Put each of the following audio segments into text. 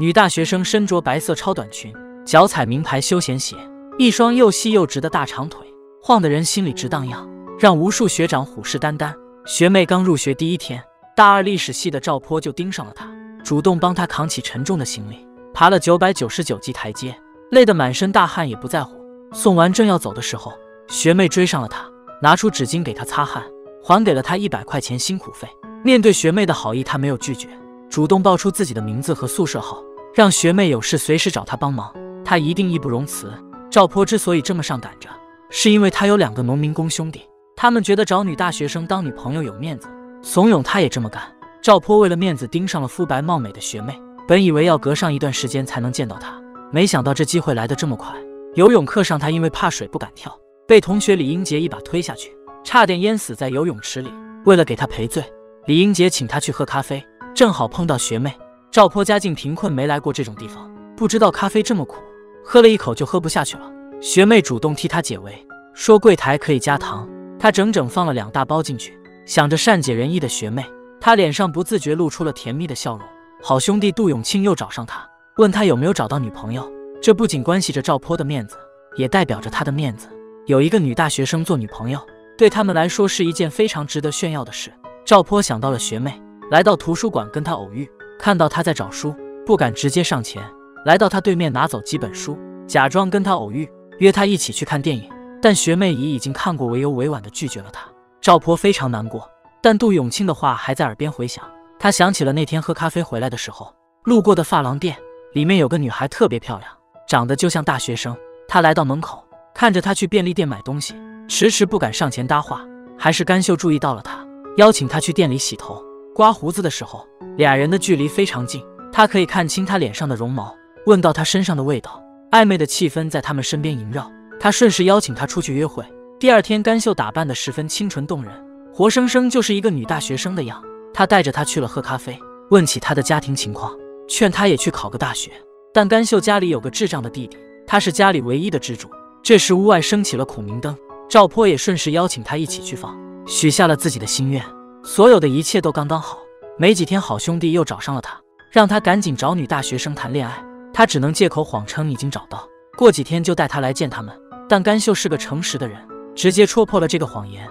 女大学生身着白色超短裙，脚踩名牌休闲鞋，一双又细又直的大长腿，晃得人心里直荡漾，让无数学长虎视眈眈。学妹刚入学第一天，大二历史系的赵坡就盯上了她，主动帮她扛起沉重的行李，爬了九百九十九级台阶，累得满身大汗也不在乎。送完正要走的时候，学妹追上了他，拿出纸巾给他擦汗，还给了他一百块钱辛苦费。面对学妹的好意，他没有拒绝。主动报出自己的名字和宿舍号，让学妹有事随时找他帮忙，他一定义不容辞。赵坡之所以这么上赶着，是因为他有两个农民工兄弟，他们觉得找女大学生当女朋友有面子，怂恿他也这么干。赵坡为了面子盯上了肤白貌美的学妹，本以为要隔上一段时间才能见到她，没想到这机会来得这么快。游泳课上，他因为怕水不敢跳，被同学李英杰一把推下去，差点淹死在游泳池里。为了给他赔罪，李英杰请他去喝咖啡。正好碰到学妹赵坡，家境贫困，没来过这种地方，不知道咖啡这么苦，喝了一口就喝不下去了。学妹主动替他解围，说柜台可以加糖，他整整放了两大包进去。想着善解人意的学妹，他脸上不自觉露出了甜蜜的笑容。好兄弟杜永庆又找上他，问他有没有找到女朋友。这不仅关系着赵坡的面子，也代表着他的面子。有一个女大学生做女朋友，对他们来说是一件非常值得炫耀的事。赵坡想到了学妹。来到图书馆跟他偶遇，看到他在找书，不敢直接上前，来到他对面拿走几本书，假装跟他偶遇，约他一起去看电影。但学妹以已经看过，唯有委婉的拒绝了他。赵坡非常难过，但杜永清的话还在耳边回响。他想起了那天喝咖啡回来的时候，路过的发廊店里面有个女孩特别漂亮，长得就像大学生。他来到门口，看着她去便利店买东西，迟迟不敢上前搭话。还是甘秀注意到了他，邀请他去店里洗头。刮胡子的时候，俩人的距离非常近，他可以看清他脸上的绒毛，闻到他身上的味道，暧昧的气氛在他们身边萦绕。他顺势邀请他出去约会。第二天，甘秀打扮得十分清纯动人，活生生就是一个女大学生的样。他带着她去了喝咖啡，问起她的家庭情况，劝她也去考个大学。但甘秀家里有个智障的弟弟，他是家里唯一的支柱。这时，屋外升起了孔明灯，赵坡也顺势邀请他一起去放，许下了自己的心愿。所有的一切都刚刚好，没几天，好兄弟又找上了他，让他赶紧找女大学生谈恋爱。他只能借口谎称已经找到，过几天就带他来见他们。但甘秀是个诚实的人，直接戳破了这个谎言。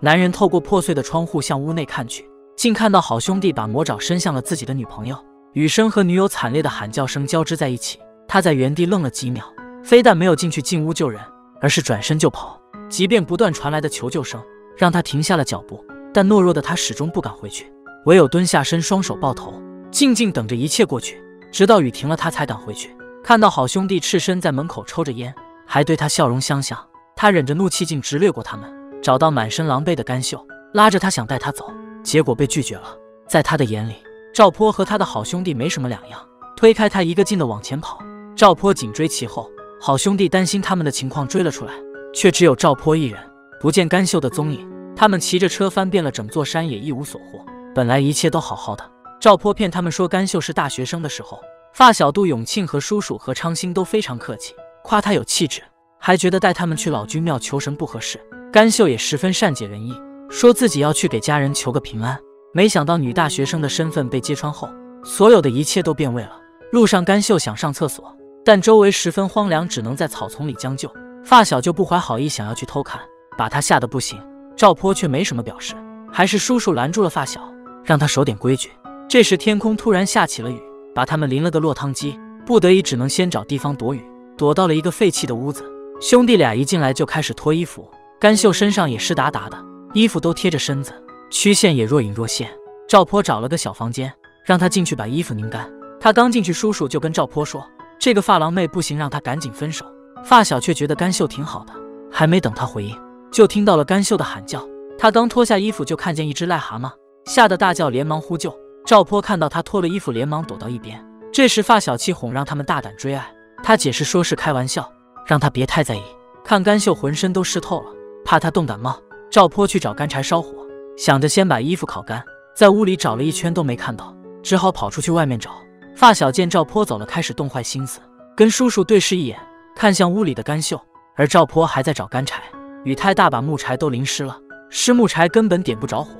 男人透过破碎的窗户向屋内看去，竟看到好兄弟把魔爪伸向了自己的女朋友。雨声和女友惨烈的喊叫声交织在一起，他在原地愣了几秒，非但没有进去进屋救人，而是转身就跑。即便不断传来的求救声让他停下了脚步。但懦弱的他始终不敢回去，唯有蹲下身，双手抱头，静静等着一切过去。直到雨停了，他才敢回去。看到好兄弟赤身在门口抽着烟，还对他笑容相向，他忍着怒气径直掠过他们，找到满身狼狈的甘秀，拉着他想带他走，结果被拒绝了。在他的眼里，赵坡和他的好兄弟没什么两样，推开他一个劲的往前跑。赵坡紧追其后，好兄弟担心他们的情况追了出来，却只有赵坡一人，不见甘秀的踪影。他们骑着车翻遍了整座山，也一无所获。本来一切都好好的，赵坡骗他们说甘秀是大学生的时候，发小杜永庆和叔叔何昌兴都非常客气，夸他有气质，还觉得带他们去老君庙求神不合适。甘秀也十分善解人意，说自己要去给家人求个平安。没想到女大学生的身份被揭穿后，所有的一切都变味了。路上，甘秀想上厕所，但周围十分荒凉，只能在草丛里将就。发小就不怀好意，想要去偷看，把他吓得不行。赵坡却没什么表示，还是叔叔拦住了发小，让他守点规矩。这时天空突然下起了雨，把他们淋了个落汤鸡，不得已只能先找地方躲雨，躲到了一个废弃的屋子。兄弟俩一进来就开始脱衣服，甘秀身上也湿哒哒的，衣服都贴着身子，曲线也若隐若现。赵坡找了个小房间，让他进去把衣服拧干。他刚进去，叔叔就跟赵坡说：“这个发廊妹不行，让他赶紧分手。”发小却觉得甘秀挺好的，还没等他回应。就听到了甘秀的喊叫，他刚脱下衣服，就看见一只癞蛤蟆，吓得大叫，连忙呼救。赵坡看到他脱了衣服，连忙躲到一边。这时发小气哄让他们大胆追爱，他解释说是开玩笑，让他别太在意。看甘秀浑身都湿透了，怕他冻感冒。赵坡去找干柴烧火，想着先把衣服烤干，在屋里找了一圈都没看到，只好跑出去外面找。发小见赵坡走了，开始动坏心思，跟叔叔对视一眼，看向屋里的甘秀，而赵坡还在找干柴。雨太大，把木柴都淋湿了，湿木柴根本点不着火。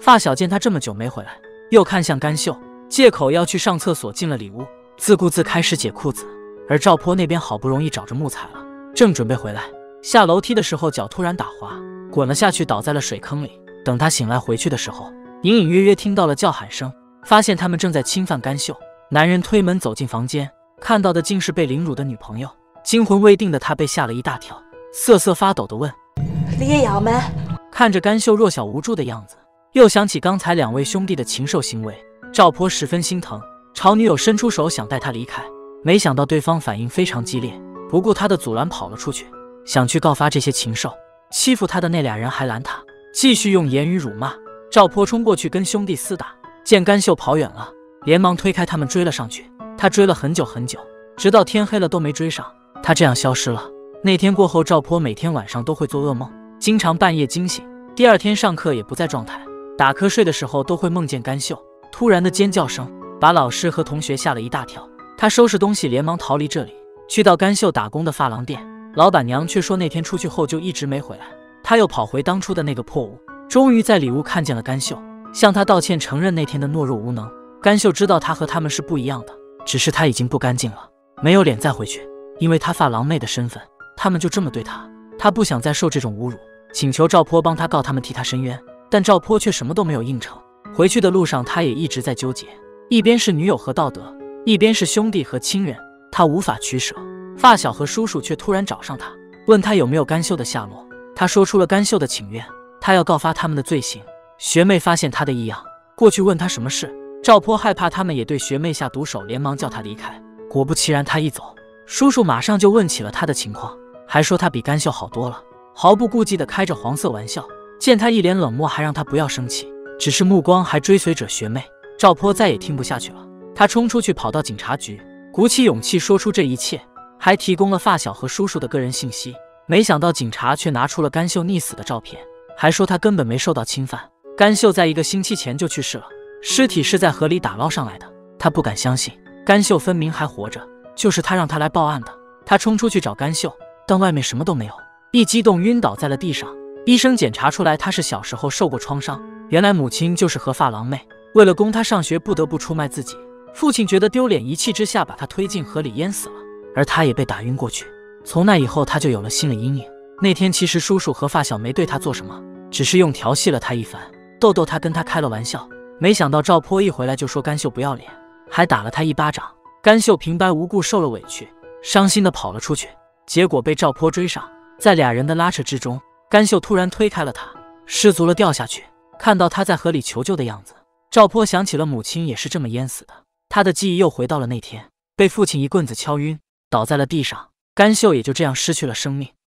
发小见他这么久没回来，又看向甘秀，借口要去上厕所，进了里屋。自顾自开始解裤子。而赵坡那边好不容易找着木材了，正准备回来，下楼梯的时候脚突然打滑，滚了下去，倒在了水坑里。等他醒来回去的时候，隐隐约约听到了叫喊声，发现他们正在侵犯甘秀。男人推门走进房间，看到的竟是被凌辱的女朋友。惊魂未定的他被吓了一大跳，瑟瑟发抖的问：“李瑶们？”看着甘秀弱小无助的样子，又想起刚才两位兄弟的禽兽行为，赵坡十分心疼，朝女友伸出手想带她离开。没想到对方反应非常激烈，不顾他的阻拦跑了出去，想去告发这些禽兽。欺负他的那俩人还拦他，继续用言语辱骂。赵坡冲过去跟兄弟厮打，见甘秀跑远了，连忙推开他们追了上去。他追了很久很久，直到天黑了都没追上。他这样消失了。那天过后，赵坡每天晚上都会做噩梦，经常半夜惊醒。第二天上课也不在状态，打瞌睡的时候都会梦见甘秀。突然的尖叫声把老师和同学吓了一大跳。他收拾东西，连忙逃离这里，去到甘秀打工的发廊店。老板娘却说那天出去后就一直没回来。他又跑回当初的那个破屋，终于在里屋看见了甘秀，向他道歉，承认那天的懦弱无能。甘秀知道他和他们是不一样的，只是他已经不干净了，没有脸再回去。因为他发廊妹的身份，他们就这么对他。他不想再受这种侮辱，请求赵坡帮他告他们，替他伸冤。但赵坡却什么都没有应承。回去的路上，他也一直在纠结，一边是女友和道德。一边是兄弟和亲人，他无法取舍。发小和叔叔却突然找上他，问他有没有甘秀的下落。他说出了甘秀的请愿，他要告发他们的罪行。学妹发现他的异样，过去问他什么事。赵坡害怕他们也对学妹下毒手，连忙叫他离开。果不其然，他一走，叔叔马上就问起了他的情况，还说他比甘秀好多了，毫不顾忌地开着黄色玩笑。见他一脸冷漠，还让他不要生气，只是目光还追随着学妹。赵坡再也听不下去了。他冲出去，跑到警察局，鼓起勇气说出这一切，还提供了发小和叔叔的个人信息。没想到警察却拿出了甘秀溺死的照片，还说他根本没受到侵犯。甘秀在一个星期前就去世了，尸体是在河里打捞上来的。他不敢相信，甘秀分明还活着，就是他让他来报案的。他冲出去找甘秀，但外面什么都没有，一激动晕倒在了地上。医生检查出来他是小时候受过创伤，原来母亲就是和发廊妹，为了供他上学不得不出卖自己。父亲觉得丢脸，一气之下把他推进河里淹死了，而他也被打晕过去。从那以后，他就有了心理阴影。那天其实叔叔和发小没对他做什么，只是用调戏了他一番，逗逗他，跟他开了玩笑。没想到赵坡一回来就说甘秀不要脸，还打了他一巴掌。甘秀平白无故受了委屈，伤心的跑了出去，结果被赵坡追上，在俩人的拉扯之中，甘秀突然推开了他，失足了掉下去。看到他在河里求救的样子，赵坡想起了母亲也是这么淹死的。他的记忆又回到了那天，被父亲一棍子敲晕，倒在了地上。甘秀也就这样失去了生命。